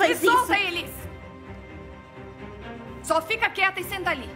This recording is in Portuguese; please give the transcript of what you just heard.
faz Me isso. solta, Elis! Só fica quieta e senta ali.